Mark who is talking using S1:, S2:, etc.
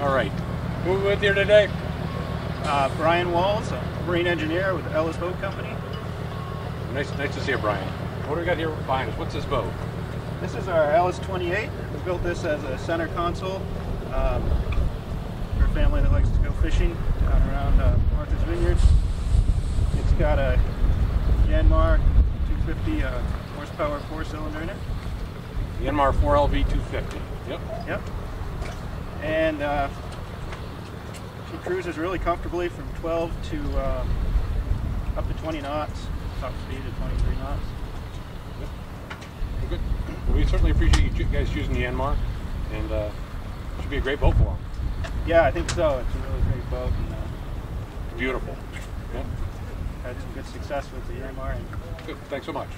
S1: All right. Who are we with here today?
S2: Uh, Brian Walls, a marine engineer with Ellis Boat Company.
S1: Nice, nice to see you, Brian. What do we got here behind us? What's this boat?
S2: This is our Ellis 28. We built this as a center console um, for a family that likes to go fishing down around uh, Martha's Vineyard. It's got a Yanmar 250 uh, horsepower four cylinder in it.
S1: The Yanmar 4LV 250. Yep.
S2: Yep. And uh, she cruises really comfortably from 12 to um, up to 20 knots, top speed of 23 knots.
S1: Good. Well, we certainly appreciate you guys using the Yanmar, and uh, it should be a great boat for them.
S2: Yeah, I think so. It's a really great boat, and uh,
S1: Beautiful. Yeah.
S2: had some good success with the Yanmar. And
S1: Good. Thanks so much.